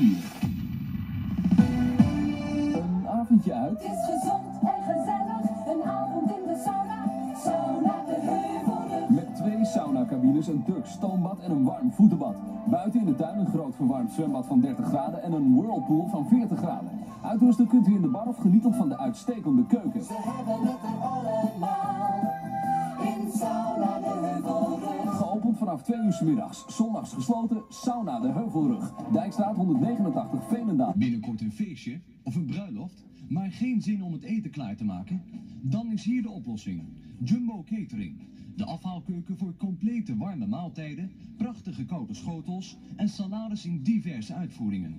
uur. Een avondje uit. Het is gezond en gezellig, een avond in de sauna. Sauna de Heuvelrug. Met twee saunacabines, een Turks stoombad en een warm voetenbad. Buiten in de tuin een groot verwarmd zwembad van 30 graden en een whirlpool van 40 graden. Uitrusten kunt u in de bar of genieten van de uitstekende keuken. We hebben het er allemaal Vanaf 2 uur 's middags. Zondags gesloten, sauna de Heuvelrug. Dijkstraat 189 Veenendaal. Binnenkort een feestje of een bruiloft, maar geen zin om het eten klaar te maken? Dan is hier de oplossing. Jumbo Catering. De afhaalkeuken voor complete warme maaltijden, prachtige koude schotels en salades in diverse uitvoeringen.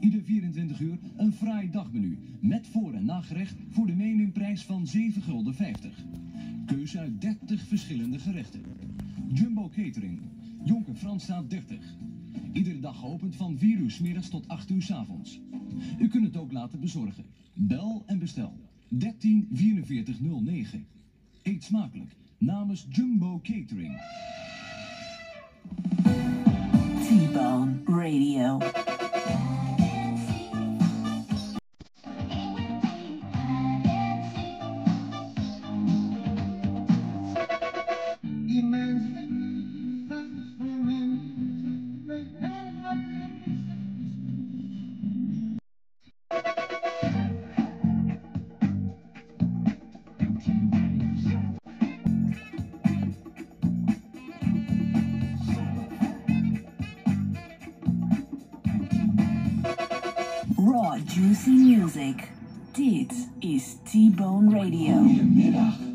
Ieder 24 uur een fraai dagmenu met voor- en nagerecht voor de meeneemprijs van 7,50 gulden. Keuze uit 30 verschillende gerechten. Jumbo Catering. Jonker Fransstraat 30. Iedere dag geopend van 4 uur 's middags tot 8 uur 's avonds. U kunt het ook laten bezorgen. Bel en bestel 13 44 09. Eet smakelijk namens Jumbo Catering. T-Bone Radio. raw, juicy music. Dit is T-Bone Radio.